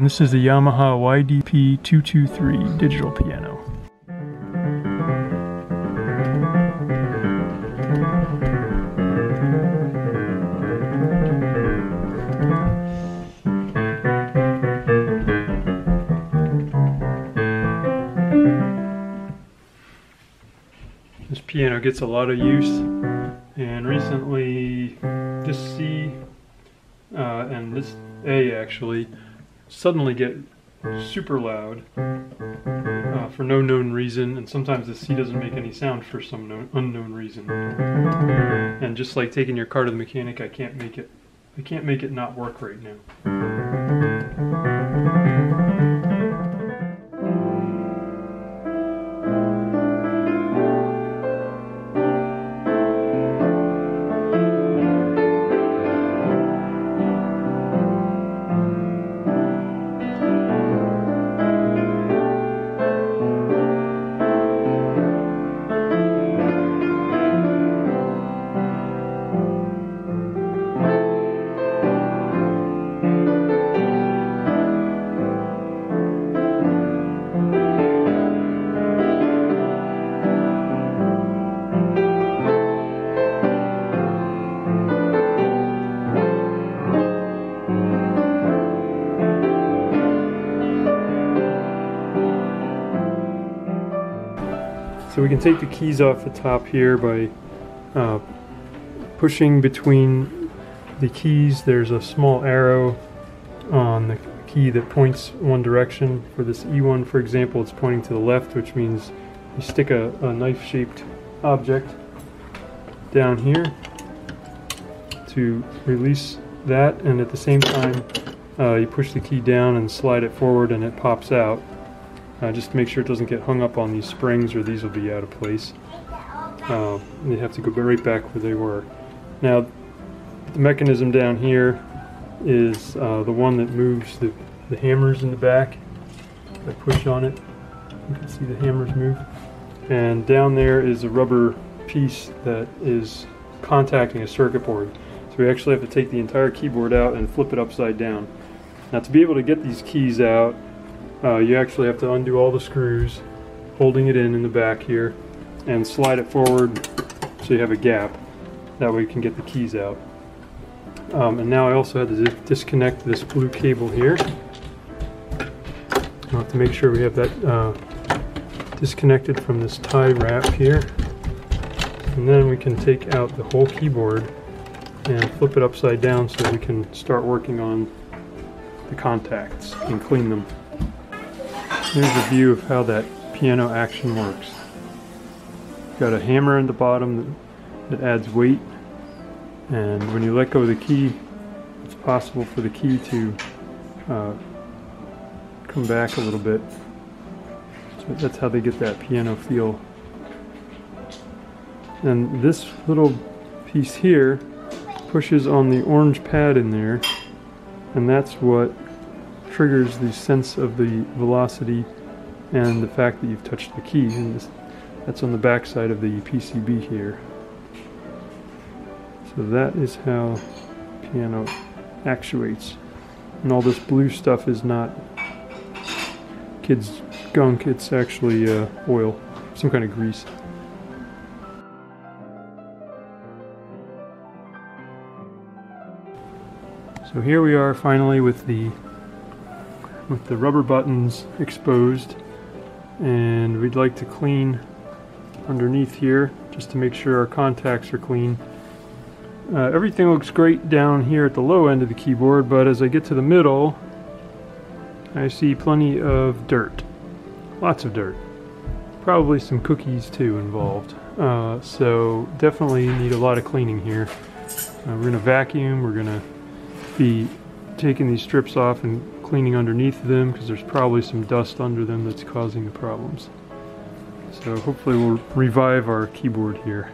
This is the Yamaha YDP223 digital piano. This piano gets a lot of use and recently this C uh, and this A actually suddenly get super loud uh, for no known reason, and sometimes the C doesn't make any sound for some known, unknown reason. And just like taking your car to the mechanic, I can't make it. I can't make it not work right now. We can take the keys off the top here by uh, pushing between the keys. There's a small arrow on the key that points one direction. For this E1, for example, it's pointing to the left, which means you stick a, a knife-shaped object down here to release that, and at the same time, uh, you push the key down and slide it forward and it pops out. Uh, just to make sure it doesn't get hung up on these springs or these will be out of place. Uh, they have to go right back where they were. Now, the mechanism down here is uh, the one that moves the, the hammers in the back. I push on it, you can see the hammers move. And down there is a rubber piece that is contacting a circuit board. So we actually have to take the entire keyboard out and flip it upside down. Now to be able to get these keys out, uh, you actually have to undo all the screws, holding it in in the back here, and slide it forward so you have a gap. That way you can get the keys out. Um, and now I also had to disconnect this blue cable here. I'll have to make sure we have that uh, disconnected from this tie wrap here. And then we can take out the whole keyboard and flip it upside down so we can start working on the contacts and clean them. Here's a view of how that piano action works. Got a hammer in the bottom that, that adds weight and when you let go of the key it's possible for the key to uh, come back a little bit. So that's how they get that piano feel. And this little piece here pushes on the orange pad in there and that's what triggers the sense of the velocity and the fact that you've touched the key. And this, that's on the back side of the PCB here. So that is how piano actuates. And all this blue stuff is not kids' gunk, it's actually uh, oil, some kind of grease. So here we are finally with the with the rubber buttons exposed and we'd like to clean underneath here just to make sure our contacts are clean. Uh, everything looks great down here at the low end of the keyboard but as I get to the middle I see plenty of dirt. Lots of dirt. Probably some cookies too involved. Uh, so definitely need a lot of cleaning here. Uh, we're going to vacuum, we're going to be taking these strips off and cleaning underneath them because there's probably some dust under them that's causing the problems. So hopefully we'll revive our keyboard here.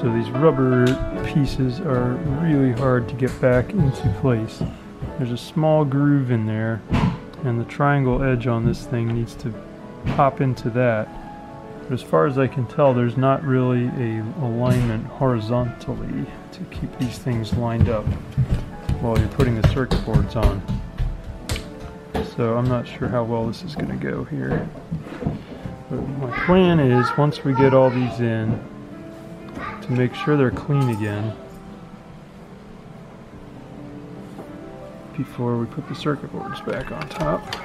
So these rubber pieces are really hard to get back into place. There's a small groove in there and the triangle edge on this thing needs to pop into that. But as far as I can tell, there's not really a alignment horizontally to keep these things lined up while you're putting the circuit boards on. So I'm not sure how well this is going to go here. But my plan is, once we get all these in, to make sure they're clean again before we put the circuit boards back on top.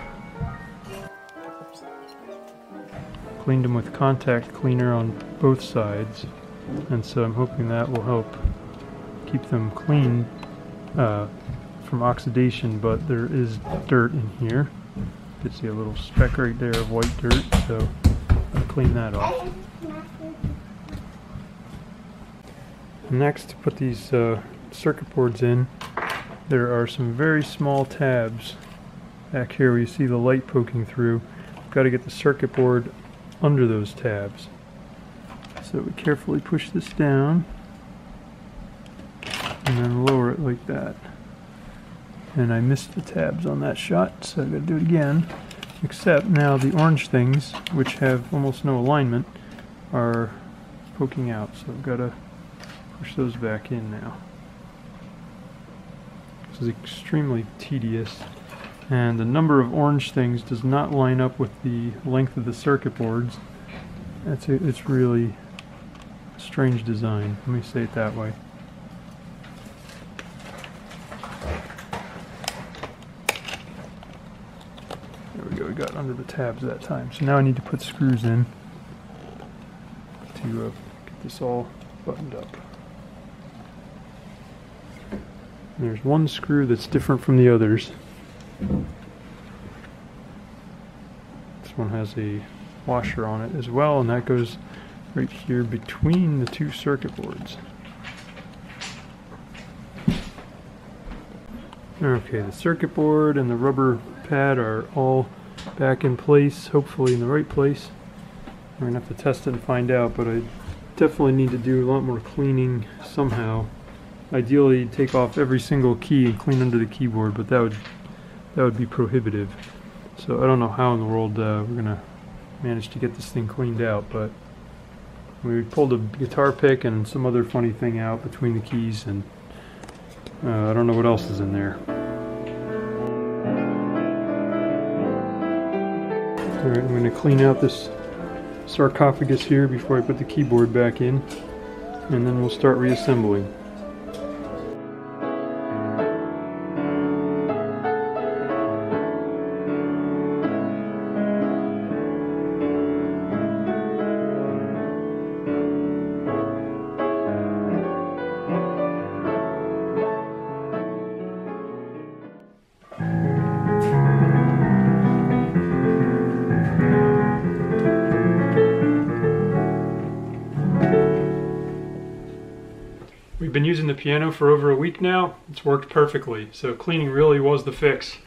Cleaned them with contact cleaner on both sides, and so I'm hoping that will help keep them clean uh, from oxidation, but there is dirt in here. You can see a little speck right there of white dirt, so I'll clean that off. Next, to put these uh, circuit boards in, there are some very small tabs back here where you see the light poking through. Got to get the circuit board under those tabs. So we carefully push this down and then lower it like that. And I missed the tabs on that shot, so I've got to do it again. Except now the orange things, which have almost no alignment, are poking out. So I've got to push those back in now. This is extremely tedious. And the number of orange things does not line up with the length of the circuit boards. It's, a, it's really a strange design. Let me say it that way. There we go, we got under the tabs that time. So now I need to put screws in to uh, get this all buttoned up. There's one screw that's different from the others. This one has a washer on it as well, and that goes right here between the two circuit boards. Okay, the circuit board and the rubber pad are all back in place, hopefully in the right place. We're going to have to test it and find out, but I definitely need to do a lot more cleaning somehow. Ideally, take off every single key and clean under the keyboard, but that would that would be prohibitive. So I don't know how in the world uh, we're gonna manage to get this thing cleaned out, but we pulled a guitar pick and some other funny thing out between the keys, and uh, I don't know what else is in there. Alright, I'm going to clean out this sarcophagus here before I put the keyboard back in, and then we'll start reassembling. We've been using the piano for over a week now. It's worked perfectly, so cleaning really was the fix.